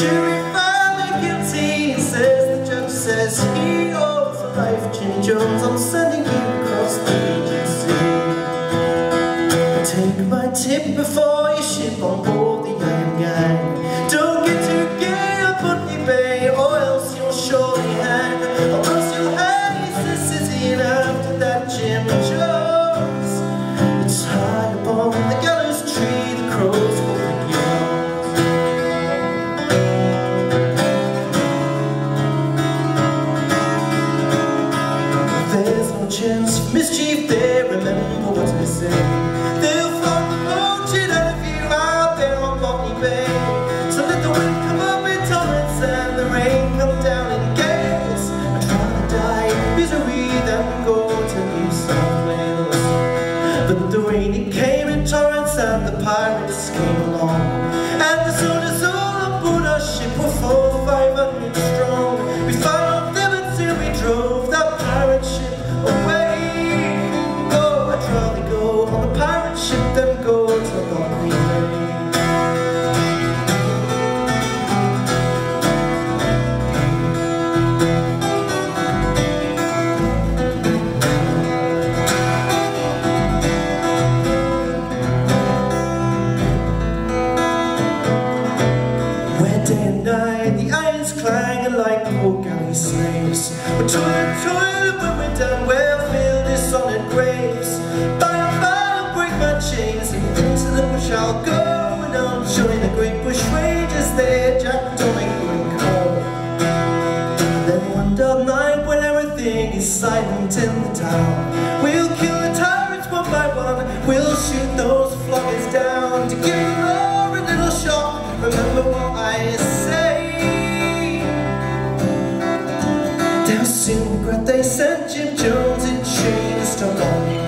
jury found me guilty He says, the judge says he owes a life Jim Jones, I'm sending you across the agency. Take my tip before you mischief there, remember what I say. They'll flog the motion out of you out there on Botany Bay. So let the wind come up in torrents and the rain come down in gales. I'd rather die in misery than go to New South Wales. But the rain it came in torrents and the pirates came along. Galley slaves. We're toiling, toiling when we're done, well fill this solid graves. By and by I'll break my chains and into the bush I'll go and I'll join the great bush rangers there, Jack Donahue and Co. Then one dark night when everything is silent in the town, we'll kill the tyrants one by one. We'll shoot those floggers down to give them all a little shock. Remember what I say. Secret they sent Jim Jones in chains to London.